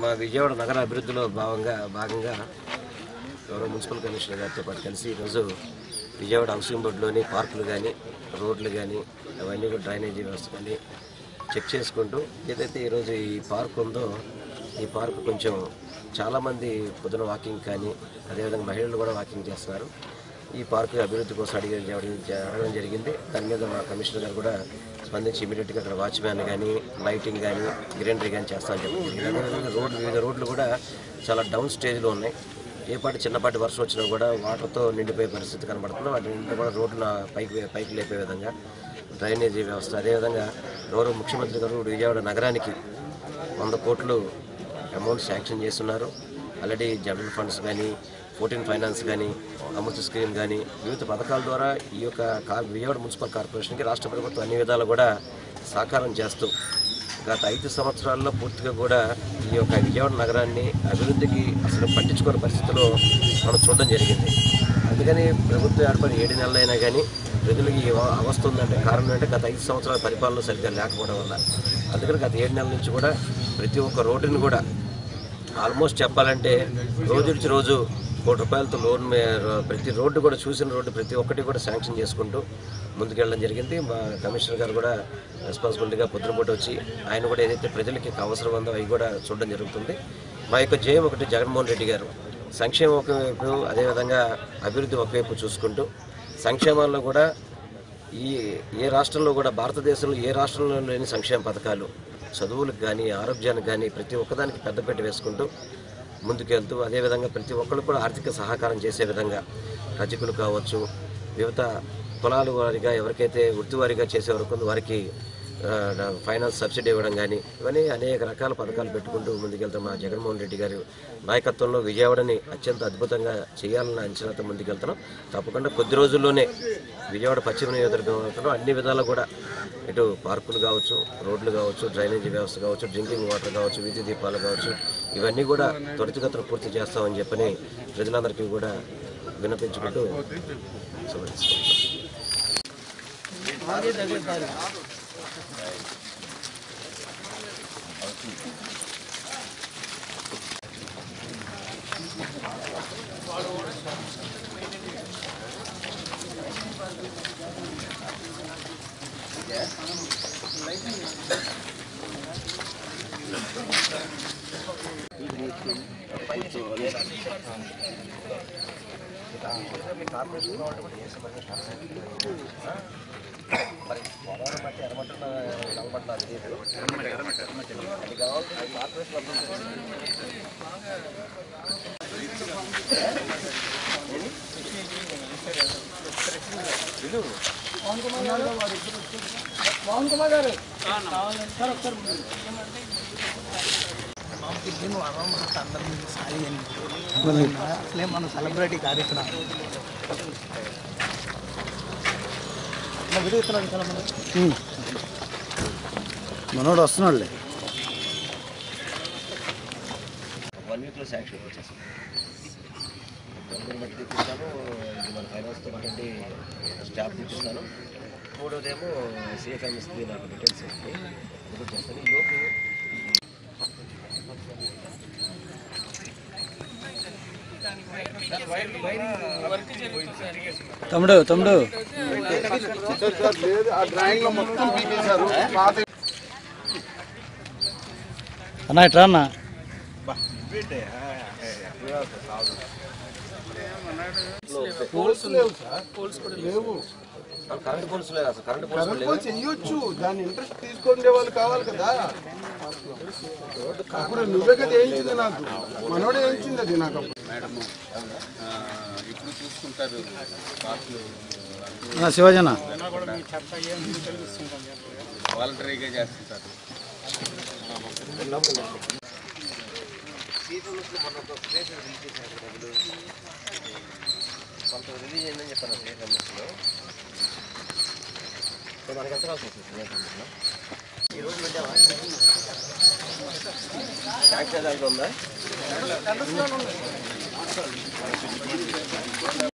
మా విజయవాడ నగర అభివృద్ధిలో భాగంగా భాగంగా గౌరవ మున్సిపల్ కమిషనర్ గారితో పాటు కలిసి ఈరోజు విజయవాడ హౌసింగ్ బోర్డులోని పార్కులు కానీ రోడ్లు కానీ అవన్నీ కూడా డ్రైనేజీ వ్యవస్థ కానీ చెక్ చేసుకుంటూ ఏదైతే ఈరోజు ఈ పార్క్ ఉందో ఈ పార్క్ కొంచెం చాలామంది పొద్దున వాకింగ్ కానీ అదేవిధంగా మహిళలు కూడా వాకింగ్ చేస్తున్నారు. ఈ పార్కు అభివృద్ధి కోసం అడిగి అడగడం జరిగింది. దాని మీద మా కమిషనర్ గారు కూడా స్పందించి ఇమీడియట్గా అక్కడ వాచ్మ్యాన్ కానీ లైటింగ్ కానీ గ్రీనరీ కానీ చేస్తామని చెప్పి అదేవిధంగా రోడ్లు వివిధ రోడ్లు కూడా చాలా డౌన్ స్టేజ్లో ఉన్నాయి. ఏపాటి చిన్నపాటి వర్షం వచ్చినా కూడా వాటర్తో నిండిపోయే పరిస్థితి కనబడుతుంది. వాటి నిండి కూడా రోడ్ల పైకి పైకి లేపే విధంగా డ్రైనేజీ వ్యవస్థ. అదేవిధంగా గౌరవ ముఖ్యమంత్రి గారు విజయవాడ నగరానికి వంద కోట్లు అమౌంట్ శాంక్షన్ చేస్తున్నారు. ఆల్రెడీ జనరల్ ఫండ్స్ కానీ ఫోర్టీన్ ఫైనాన్స్ కానీ అమృత స్కీమ్ కానీ వివిధ పథకాల ద్వారా ఈ యొక్క విజయవాడ మున్సిపల్ కార్పొరేషన్కి రాష్ట్ర ప్రభుత్వం అన్ని విధాలు కూడా సహకారం చేస్తూ గత ఐదు సంవత్సరాల్లో పూర్తిగా కూడా ఈ యొక్క విజయవాడ నగరాన్ని అభివృద్ధికి అసలు పట్టించుకోని పరిస్థితిలో మనం చూడడం జరిగింది. అందుకని ప్రభుత్వం ఏర్పడి ఏడు నెలలైనా కానీ ప్రజలకు ఈ అవస్థ ఉందంటే కారణం అంటే గత ఐదు సంవత్సరాల పరిపాలన సరిగ్గా లేకపోవడం వల్ల. అందుకని గత ఏడు నెలల నుంచి కూడా ప్రతి ఒక్క రోడ్డుని కూడా ఆల్మోస్ట్ చెప్పాలంటే రోజు నుంచి రోజు కోటి రూపాయలతో లోన్ ప్రతి రోడ్డు కూడా చూసిన రోడ్డు ప్రతి ఒక్కటి కూడా శాంక్షన్ చేసుకుంటూ ముందుకెళ్ళడం జరిగింది. మా కమిషనర్ గారు కూడా రెస్పాన్సిబిలిటీగా పొద్దునపూట వచ్చి ఆయన కూడా ఏదైతే ప్రజలకి అవసరం ఉందో అవి కూడా చూడడం జరుగుతుంది. మా యొక్క జయం ఒకటి జగన్మోహన్ రెడ్డి గారు. సంక్షేమం ఒకవైపు అదేవిధంగా అభివృద్ధి ఒకవైపు చూసుకుంటూ సంక్షేమాల్లో కూడా ఈ ఏ రాష్ట్రంలో కూడా భారతదేశంలో ఏ రాష్ట్రంలో లేని సంక్షేమ పథకాలు చదువులకు కానీ ఆరోగ్యానికి కానీ ప్రతి ఒక్కదానికి పెద్దపెట్టి వేసుకుంటూ ముందుకెళ్తూ అదేవిధంగా ప్రతి ఒక్కరు కూడా ఆర్థిక సహకారం చేసే విధంగా రజకులు కావచ్చు వివిధ కులాల వారిగా ఎవరికైతే వృత్తివారిగా చేసేవారు వారికి ఫైనాన్స్ సబ్సిడీ ఇవ్వడం కానీ ఇవన్నీ అనేక రకాల పథకాలు పెట్టుకుంటూ ముందుకెళ్తాం మా జగన్మోహన్ రెడ్డి గారి నాయకత్వంలో విజయవాడని అత్యంత అద్భుతంగా చేయాలన్న అంచనాతో ముందుకెళ్తున్నాం. తప్పకుండా కొద్ది రోజుల్లోనే విజయవాడ పశ్చిమ నియోజకవర్గంలో అన్ని విధాలు కూడా ఇటు పార్కులు కావచ్చు రోడ్లు కావచ్చు డ్రైనేజీ వ్యవస్థ కావచ్చు డ్రింకింగ్ వాటర్ కావచ్చు విద్యుత్ దీపాలు కావచ్చు ఇవన్నీ కూడా త్వరితగతిన పూర్తి చేస్తామని చెప్పని ప్రజలందరికీ కూడా విన్నపించుకుంటూ సమర్పిస్తున్నాం మరి కుమార్ బట్టి మోహన్ కుమార్ అది లేదు. అది అసలే మన సెలబ్రిటీ కార్యక్రమం మనోడు వస్తున్నాడులే. వన్ వీక్లో శాంక్షన్ వచ్చేస్తాను బట్టి తెప్పిస్తాను ఇది మన ఫైనాన్స్తో పాటు స్టాఫ్ తెప్పిస్తాను మూడోదేమో సిఎఫ్ఎం ఇస్తుంది నాకు డీటెయిల్స్ ఇస్తుంది చేస్తాను. ఈ లోపు తమ్ముడు తమ్ముడు. అన్న ఇట్రా అన్న. కరెంట్ పోల్స్ లేదు అసలు కరెంట్ పోల్స్ చెయ్యొచ్చు ఇంట్రెస్ట్ తీసుకునే వాళ్ళు కావాలి కదా అప్పుడు నువ్వే కదా ఏంచింది నాకు. మనోడే ఏంచింది అది నాకు అప్పుడు. ఇప్పుడు చూసుకుంటారు అన్న శివాజన. వాలంటరీగా చేస్తుంటారు. కొంత రిలీజ్ అయిందని చెప్పాను సిఎఫ్ఎంఎస్లో మనకి ఎంత రాసి వస్తుంది పెట్టావా శాంక్షన్ దాంట్లో ఉందా すごいですね。